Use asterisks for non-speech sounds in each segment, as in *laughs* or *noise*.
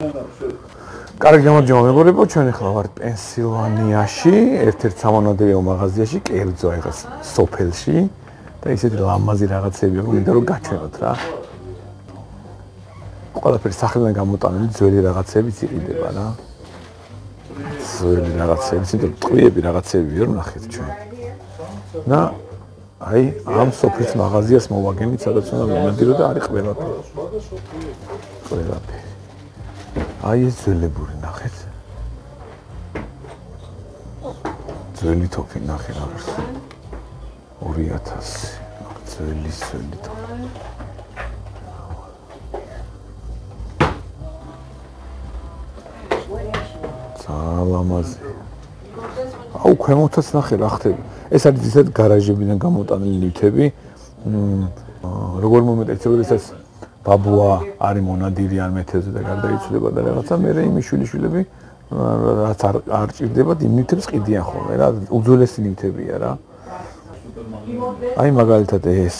კარგი გამარჯობა მეგობრებო, ჩვენ ახლა ვართ პენსილვანიაში, ერთ-ერთ სამონადირეო მაღაზიაში, კერძო ახლა სოფელში და ისეთი ლამაზი რაღაცები აქვს, მინდა რომ გაჩვენოთ რა. ყველაფერი სახელიდან გამოტანილი ძველი რაღაცებიც იყიდება რა. ძველი რაღაცები, ისეთი ტყვიები რაღაცები ვერ ნახეთ ჩვენ. და აი ამ სოფლის მაღაზიას მოვაგენით, სადაც უნდა მომედირო და არის ყველაფერი. ყველაფერი. აი ეს ძველებური ნახეთ. ძველი თოფი ნახე რაღაც. 2000 ძველი ძველი თოფი. ძალამაზი. აუ ქვემოთაც ნახე რა ხდება. ეს არის ისეთ გარაჟებიდან გამოტანილი ნივთები. მ როგორ მომეტეცებოდი ეს ბაბუა არის მონადირი ან მეთევზე და გარდაიცვლება და რაღაცა მე რა იმის შვილიშვილები რაც არ არ ჭირდება იმ ნივთებს ყიდიან ხოლმე რა უძველესი ნივთებია რა. აი მაგალითად ეს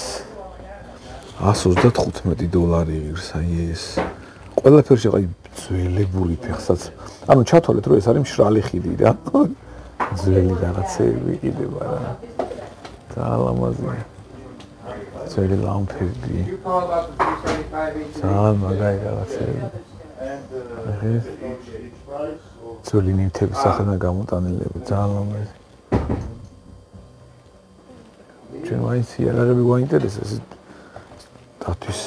135 დოლარი იღებს აი ეს. ყველაფერში აი ძველებური ფეხსაც. ანუ ჩათვალეთ რომ ეს არის მშრალი ხიდი რა. ძველი რაღაცები ყიდება რა და ლამაზია ძველი ლამპები. ძალიან მაგარი რაღაცები. ძველი ნივთების სახელმე გამოტანილები ძალიან ლამაზი. ჩვენ მაინც იარაღები გვაინტერესებს დათვის.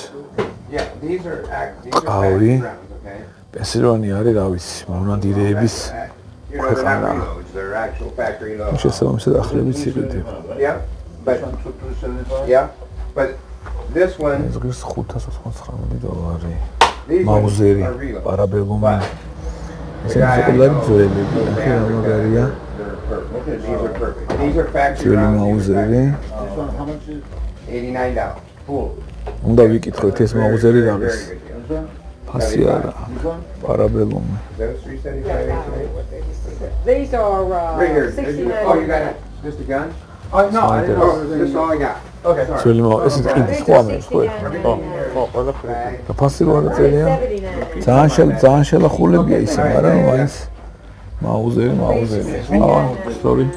ყავი. პენსილვანია არის რა ვიცი, მონადირეების ქვეყანა. შესაძლოა ახლებიც იყიდება. But yeah, But this one is 519 დოლარი. მაუზერი, პარაბელუმი. ეს ძველი, ახლა მაგარია. These are factory მაუზერი. 89 Full. უნდა ვიკითხოთ ეს მაუზერი რა არის? ფასი არა. პარაბელუმი. These are uh, 69. Oh, you got it. Just a gun? Oh, no, I didn't. This is all I got. ძველი მა ეს კიდე სხვა მე ხო ხო ხო ყველაფერი და ფასი რა წერია ძალიან შე ძალიან შელახულებია ისე მაგრამ მაინც მაუზერი მაუზერი აა sorry.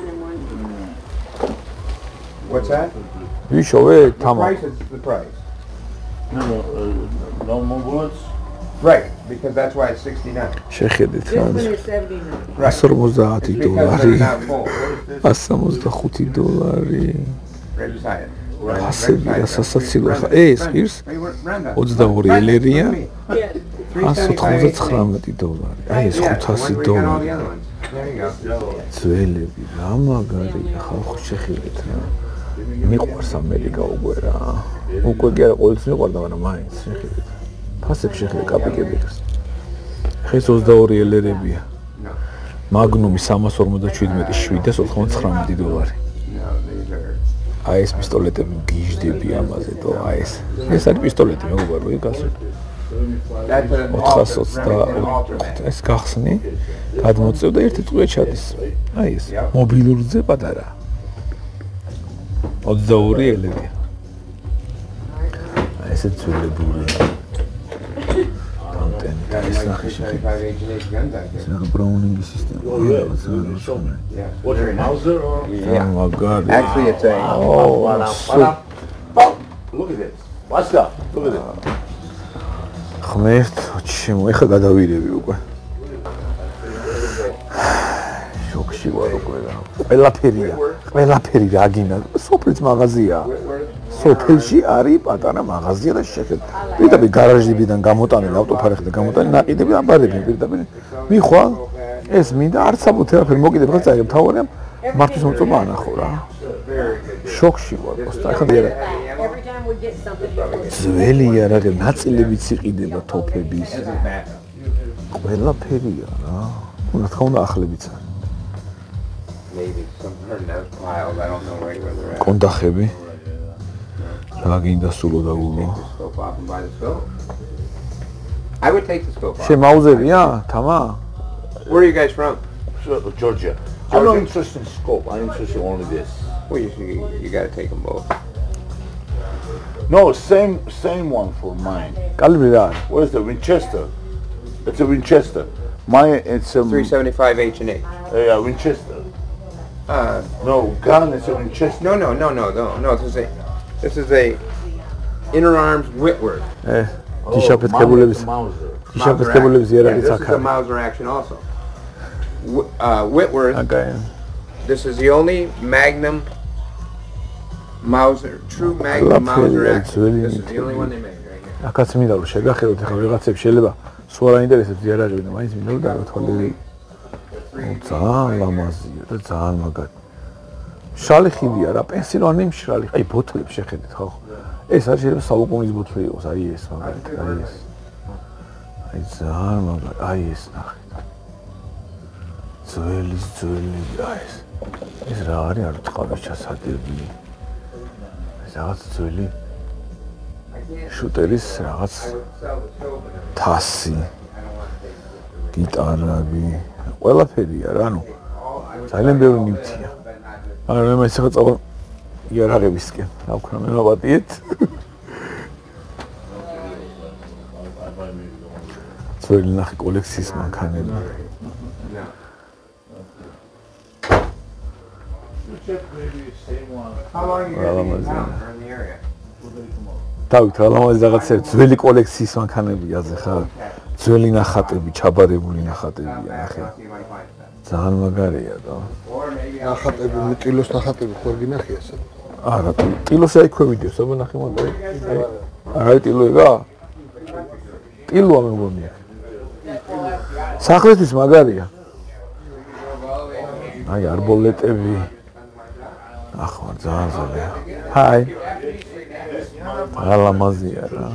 What's that? ვიშოვე თამა the price no no no more words? Right because that's why it's 69 შეხედეთ რა 150 დოლარი 165 დოლარი ready ასები ასასაცილო ხა ეს ღირს 22 ელერია. 199 დოლარი. აი ეს 500 დოლარი. ძველები რა მაგარია ხალხო შეხედეთ რა. მიყვარს ამერიკა უკვე რა უკვე კი არა ყოველთვის მიყვარდა მაგრამ მაინც შეხედეთ. ფასებს შეხედეთ კაპიკები ეს ხეს 22 ელერებია მაგნუმი 357 799 დოლარი აი ეს პისტოლეტები გიჟდები ამაზე თო აი ეს. ეს არის პისტოლეტი მეგობარო იქ ასე 420 ეს გახსნი გადმოწევ და ერთი წვე ჩადის. აი ეს მობილურზე პატარა. 22 ელები. აი ესე ძველებურია ეს ნახე ეს ნახე ბრაუნინგი სისტემა რაღაცა Yeah. What's your Mauser or? Yeah. Oh my god. Actually it's a Oh, so, Look at this. What's up? Look at it. ხმერთ, ჩემო, ეხა გადავირები უკვე. *sighs* შოქში ვარ უკვე რა. ყველაფერია. ყველაფერი რა გინდა. სოფლის მაღაზია. სოფელში არის პატარა მაღაზია და შეხედე. პირდაპირ გარაჟებიდან გამოტანილი ავტოფარეხი და გამოტანილი ნაყიდები აბარები პირდაპირ. მიხვალ ეს მინდა არც საბუთე რაფერ მოკიდებ რა წაიღებ თავარია მართვის მომწობა ანახო რა. შოქში ვარ პოსტა ხა დიარა. ძველია რა ნაწილებიც იყიდება თოფების. ყველაფერია რა. უნდა თქო უნდა ახლებიც არის. კონდახები The. I would take the scope Tama. Where are you guys from? Georgia. Georgia. I'm not interested in scope. I'm interested in only this. Well, you, you, you got to take them both. No, same same one for mine. Calibridad. Where's the Winchester? It's a Winchester. My it's a 375 H and H. Yeah, Winchester. Uh, no, gun is a Winchester. No, no, no, no, no, no. This is a this is a inner arms Whitworth. ე დიშაფეთქებულების Mauser. დიშაფეთქებულების Yeah, იერარქი this is a Mauser action also. Uh, Whitworth. აკაი This is the only Magnum Mauser, true Magnum Mauser action. This is the only one they make აქაც მინდა რომ შეგახედოთ ახლა ვიღაცებს შეიძლება სულ არ აინტერესებს იერარქია და მაინც მინდა რომ დაგათვალე ძალიან ლამაზია და ძალიან მაგარი შალი ხიდია რა პენსილვანი მშრალი. აი ბოთლებს შეხედეთ ხო? ეს არ შეიძლება საუკუნის ბოთლი იყოს აი ეს მაგალითად აი ეს. აი ძალიან მაგარი აი ეს ნახეთ. ძველი ძველი აი ეს. ეს რა არის არ წყავის ჩასადები. ეს რაღაც ძველი შუტერის რაღაც თასი გიტარები. ყველაფერია რა ნუ ძალიან ბევრი ნივთია მაგრამ მე ახლა წავალ იარაღებისკენ დავქნა მე მოვატიეთ. ძველი ნახე კოლექციის მანქანები. დავით რა ლამაზი რაღაცა ძველი კოლექციის მანქანებია ზე ხა. ძველი ნახატები ჩაბარებული ნახატებია ნახე Ძალიან მაგარია და. ნახატები, მიტილოს ნახატები არ გინახია სად? არა ტილოს აიქვე ვიდეოს აბა ნახე მაგარი. არა ტილოება ტილოა მე მგონია სახლისთვის მაგარია. აი არბოლეტები ახლა ძალიან ზოლია ჰაი. ალამაზია რა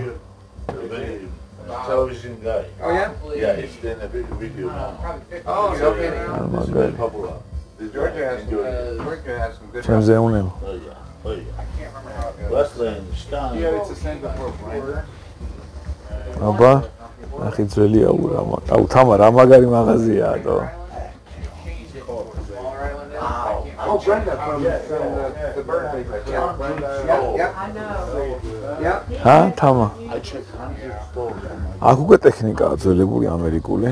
Television guy. Oh yeah? Yeah, he's doing a big video now. Oh, no kidding. ძალიან Very მაგარი popular. Georgia has some, uh, Georgia has some good. ჩემზე უნება Oh yeah. Oh yeah. Westland, Stein. it's the same before brand. აბა ახი ძველი აურა აუ თამა რა მაგარი მაღაზიაა Oh, Brenda from, from the, the Berkeley place. Yeah, Brenda. Yeah, yeah. I know. Yeah. ჰა თამა hundred stores. აქ უკვე ტექნიკაა ძველებული ამერიკული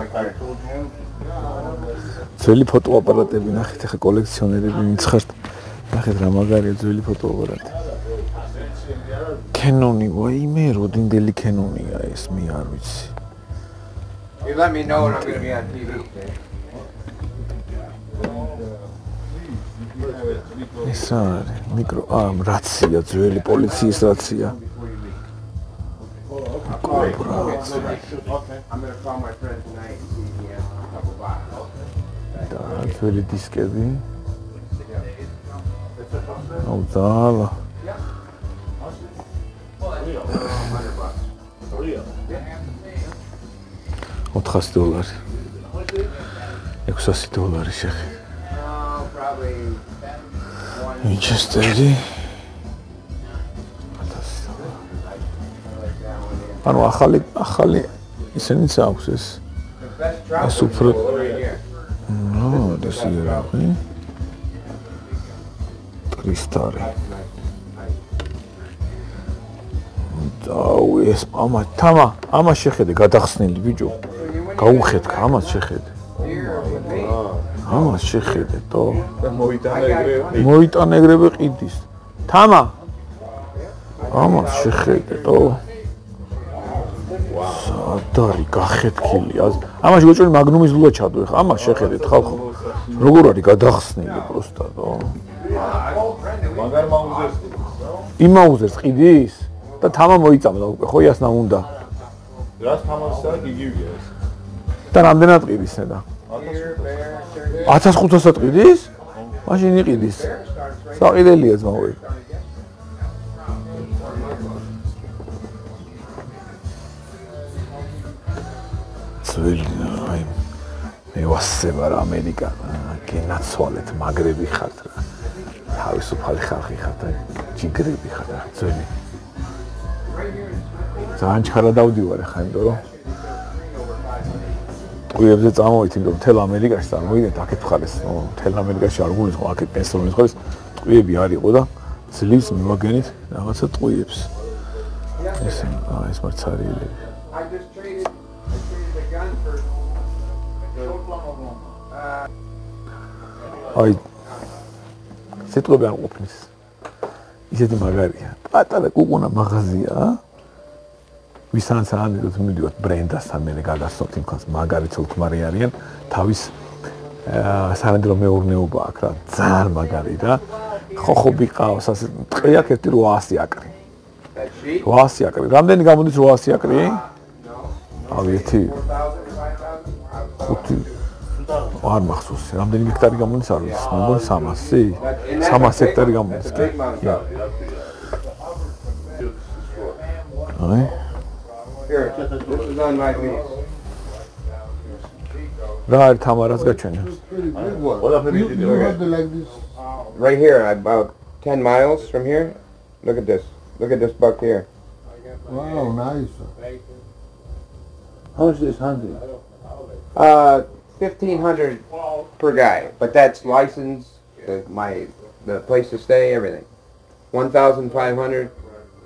my card. ძველი ფოტოაპარატები ნახეთ ახლა კოლექციონერები მიცხართ ნახეთ რა მაგარია ძველი ფოტოაპარატი კენონი ვაიმე როდინდელი კენონია ეს მე არ ვიცი You let me know when I'm going to be on TV. okay? ეს არის მიკრო ა რაცია ძველი პოლიციის რაცია და ძველი დისკები აუ ძალა 400 დოლარი. 600 დოლარი შეხი. ვინჩესტერი ანუ ახალი ახალი ისინიც აქვს ეს. right here. ნო ეს იერაყი კრისტარი დაუ ეს ამა თამა ამა შეხედე გადახსნილი ბიჭო გაუხედე ამას შეხედე. ამას შეხედე თო. და მოიტანა ეგრე. მოიტან ეგრევე ყიდის. თამა! ამას შეხედე თო. სადარი გახეთქილი აზ. ამაში გოჭრილი მაგნუმის ლულა ჩადო ეხა. ამას შეხედეთ ხალხო. როგორ არის გადახსნილი პროსტა თო? მაგარ მაუზერს. იმაუზერს ყიდის და თამა მოიწამდა უკვე. ხო იასნა უნდა. რას თამაშია გიგივია ეს? და რამდენად ყიდის ნედა Here, there, 1500-ად ყიდის? მაშინ იყიდის. საყიდელია ძმაური ძველი აი მე ვასება რა ამერიკა. გენაცვალეთ მაგრები ხართ რა. თავისუფალი ხალხი ხართ აი ჯიგრები ხართ რა ძველი. ძალიან ჩხარა დავდივარ ხა იმიტომ რომ ტყუებზე წამოვით იმიტომ თელ ამერიკაში წარმოვიდეთ აქეთ ხარეს ნუ თელ ამერიკაში არ გულისხმო აქეთ პენსილვანიის ხარეს ტყუები არ იყო და ძლივს მივაგენით რაღაცა ტყუებს ეს აა ეს მარცარიელი I just აი სიტყვები არ ყოფნის. ისეთი მაგარია. პატარა კუკუნა მაღაზია ვისაც ამილოთ მიდიოთ ბრენდასთან მე გაგასწოთ იმას მაგარი ცოლქმარი არიან თავის აა სარანდილო მეურნეობა აქვს რა ძალიან მაგარი და ხოხობი ყავს ასე ტყე აქვს ერთი 800 აკრი that sheet, 800 აკრი რამდენი გამოდის 800 აკრი ავი ერთი 4,000, 5,000. ხუთი არ მახსოვს რამდენი ჰექტარი გამოდის არ ვიცი მოგონ 300 300 ჰექტარი გამოდის კი. აი Here, this is on my. Right, What happened to you like this. Right here, about 10 miles from here. Look at this. Look at this buck here. Wow, nice. How much is this hunting? Uh, 1500 per guy, but that's license, the, my, the place to stay, everything. 1500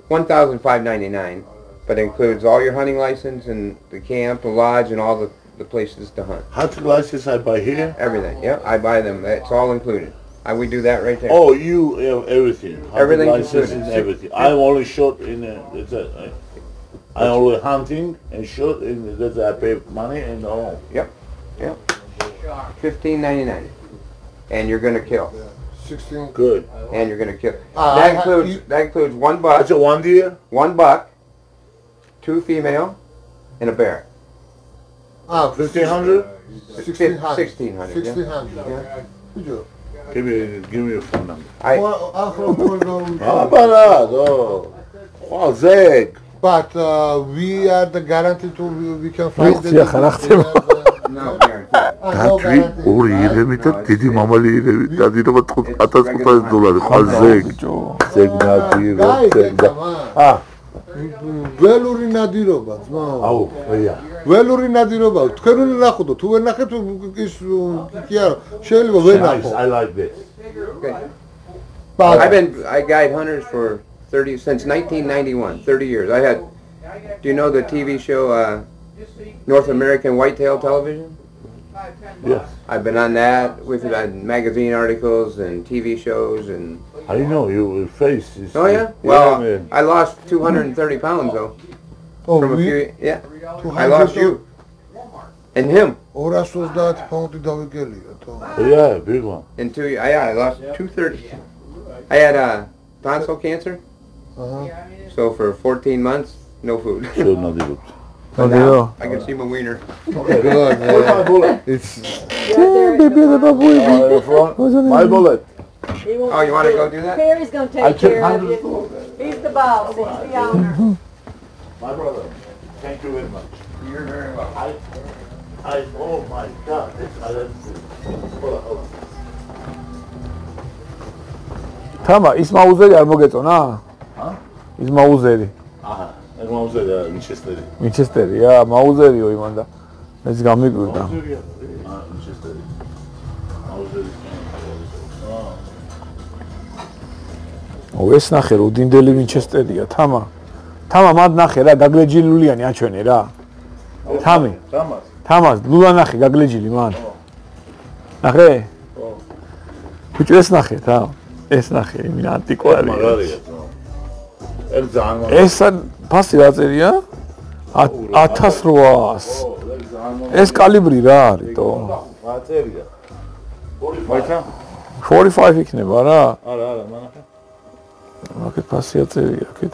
1599 but includes all your hunting license and the camp, the lodge, and all the, the places to hunt. Hunting license I buy here? Everything. Yep, I buy them. It's all included. I we do that right there. Oh, you have everything. Hunting Everything's license included. and everything. I'm only shot in a, it's a, I only hunting and shot in that's I pay money and all. Yep, yep. 1599 and you're gonna kill. 16. Good. And you're gonna kill. Uh, I that includes you- that includes one buck, That's a one deer? one buck, two female, and a bear. Ah, 1500? 1600. 1600. 1600. Yeah. Good Give me, give me your phone number. I. Oh, wow, Zeg. But uh, we are the guarantee to we, we can find the. Uh, no გათვი ორი ირემი და დიდი მამალი ირემი დადინება 1500 დოლარი ხალ ზეგ ზეგ ნადირო ზეგ და აა ველური ნადირობა ძმა აუ,ია. ველური ნადირობა თქვენ უნდა ნახოთ თუ ვერ ნახეთ ის კი არა შეიძლება ვერ Nice. ნახო I like this. I've but been I guide hunters for 30 since 1991, 30 years. I had Do you know the TV show uh, North American Whitetail Television? Yes. I've been on that, we've done magazine articles and TV shows and... I know, your face is... Oh, yeah? Well, man. I lost 230 pounds, though. Oh, from we? a few, yeah. I lost you. And him. Oh that was that on ti dao Kelly. Yeah, big one. And two, yeah, I lost 230. I had uh, tonsil cancer. Uh -huh. So for 14 months, no food. Still *laughs* not good. it. But ნადიო now I can see my wiener. good Where's my bullet? it's *laughs* ბიბია და ბაბუები Oh, front. My bullet. Oh, you want to go do that? Perry's gonna I take took care of hundred you. He's the boss, he's the *laughs* owner. My brother. Thank you very much. You're very welcome. I, I, oh my God, this, I, that's, hold on, hold on. თამა ის მაუზერი არ მოგეწონა ჰა? ის მაუზერი Aha, ez mam Uzeli, Winchesteri. ვინჩესტერია მაუზერიო იმან და ეს გამიკვირდა. Ah, Winchesteri. Uzeli. ო ეს ნახე რო დინდელი ვინჩესტერია თამა. თამა მად ნახე რა გაგლეჯილულიანი აჩვენე რა. თამი. Tamas. თამას. ლულა ნახე გაგლეჯილი მან. ნახე? ბიჭო ეს ნახე თა ეს ნახე იმინა ანტიკვარი Magariya. Ez zaman. ეს ფასი რა წერია 1800 ეს კალიბრი რა არის თო Materiya. Bayta? 45 იქნება რა Ara, ara, mana. აქეთ ფასი აწერია აქეთ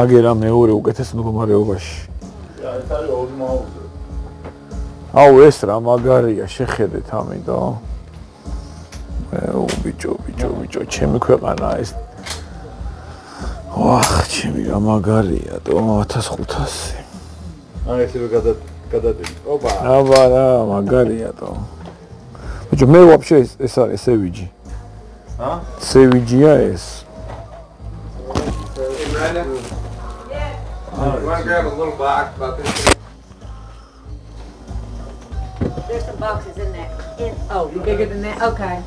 აგერა მეორე უკეთეს მდგომარეობაში ari oğlum ağzı. აუ ეს რა მაგარია შეხედეთ ამიტომ ო ბიჭო ბიჭო ბიჭო ჩემი ქვეყანა ეს ვახ ჩემი რა მაგარია თო 1500 Ana esebe kadar kadar dedim. Oba. აბა რა მაგარია თო ბიჭო მე ვაფშე ეს არის სევიჯი Hã? სევიჯია ეს want to grab a little box about this? There's some boxes in there. In, oh, you bigger than that? Okay.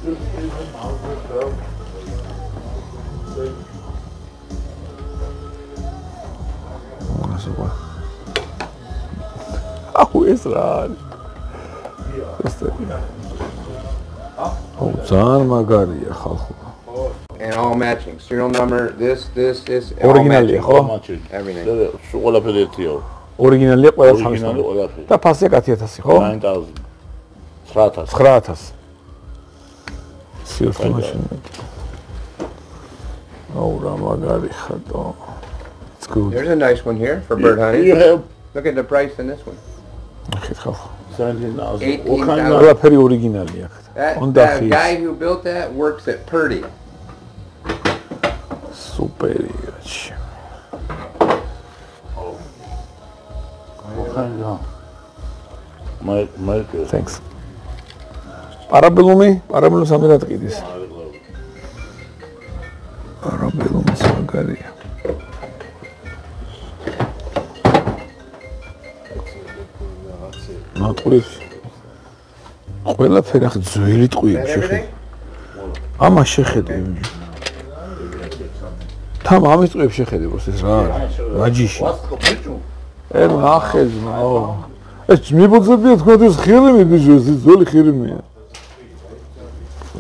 აუ ეს რა არის? აუ ძალიან მაგარია ხალხო. And all matching. Serial number, this, this, this. all ორიგინალია matching. ხო? Everything. და ყველაფერი ერთიო. ორიგინალია ყველა ყველაფერი. და ფასი 1000 ხო? 9000. 9000. 9000. სიოცხლე მაშინ. აუ რა მაგარი ხატო. It's good. There's a nice one here for bird You hunting. have Look at the price in this one. ახეთ ხალხო. 17000. What kind 18,000. of ყველაფერი ორიგინალია აქ. That, On that the guy who built that works at Purdy. სუპერია. ჩი. what kind of My my Thanks. პარაბელუმი, პარაბელუმს ამერად ყიდის. პარაბელუმის მაგარია. ნატყურის ყველაფერი ახ ძველი შეხედე. everything? ამას შეხედე. თამ ამის ტყვიებს შეხედე პროს ეს რა არის? რაჯიში. Ე ნახე ძმაო. ეს მიბოძებია თქვა ეს ხირიმი ბიჭო, ეს ძველი ხირიმია.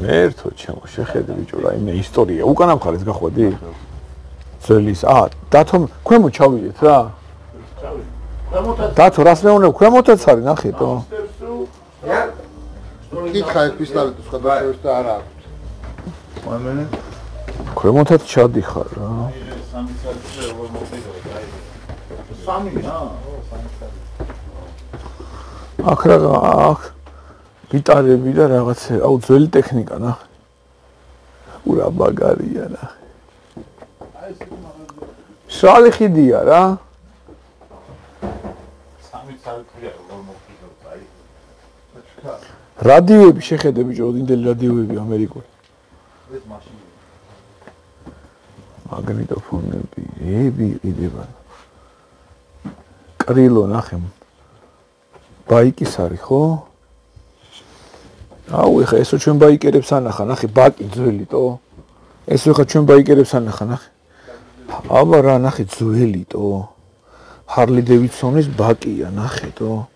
მერთო ჩემო შეხედე ბიჭო რა იმე ისტორია. უკანა მხარეს გახვედი? ძველის. აა, დათო ქვემო ჩავიდეთ რა. დათო რას მეუნე ქვემოთაც არის ნახეთო. Yeah. კითხა ეს პისტოლეტი სხვადასხვა და არა აქვს. Minute. ქვემოთაც ჩადიხარ რა. სამი რა. აქ რა აქ გიტარები და რაღაცე, აუ ძველი ტექნიკა ნახე. ურა მაგარია ნახე. შალი ხიდია რა. რადიოები შეხედე ბიჭო, ოდინდელი რადიოები ამერიკული. მაგნიტოფონები, ები ყიდება. კრილო ნახე. ბაიკის არის ხო? აუ ეხა ესო ჩვენ ბაიკერებს ანახა, ნახე ბაკი ძველიტო. ესო ეხა ჩვენ ბაიკერებს ანახა, ნახე. აბა რა ნახე ძველიტო. ჰარლი დევიდსონის ბაკია, ნახეთო.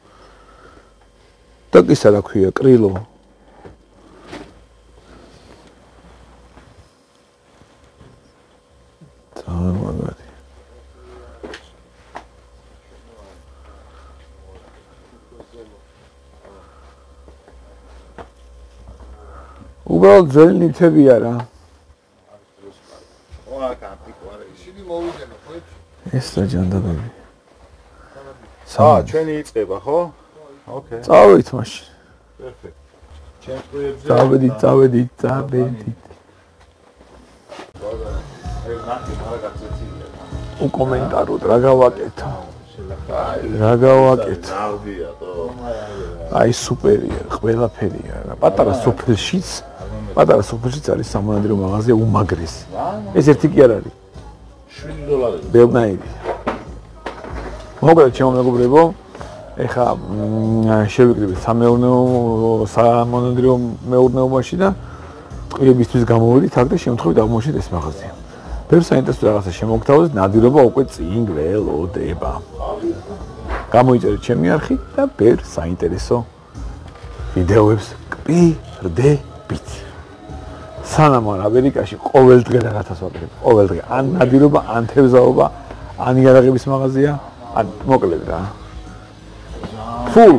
და კისა რა ქვია, კრილო. ძალიან მაგარი. უბრალოდ ძველი ნივთებია რა. ისინი მოვიდნენ ხო? ეს რა ჯანდაბები. აა, ჩვენი იწება, ხო? ოკეი. წავით მაშინ. პერფექტ. ჩემს პროექტზე წავედით, წავედით, წავედით. გაწეცილია. უკომენტაროთ რა გავაკეთო. რა გავაკეთო. აი სუპერია, ყველაფერია რა. პატარა სოფელშიც, პატარა სოფელშიც არის სამონადირო მაღაზია უმაგრესი. ეს ერთი კი არ არის. 7 დოლარი. ბელნაირი. მოგეთ ჩემო მეგობრებო, ეხა მ, შევიკრიბეთ სამეურნეო სამონადირო მეურნეობაში და ტყიებისთვის გამოვედით აქ და შემთხვევით აღმოჩნდით ეს მაღაზია. ბევრ საინტერესო რაღაცა შემოგთავაზეთ, ნადირობა უკვე წინ გველოდება. გამოიწერეთ ჩემი არხი და ბევრ საინტერესო ვიდეოებს გპირდებით. სანამ არ ამერიკაში ყოველ დღე რაღაცას ვაკეთებ, ყოველ დღე ან ნადირობა, ან თევზაობა, ან იარაღების მაღაზია, ან მოკლედ რა. ფულ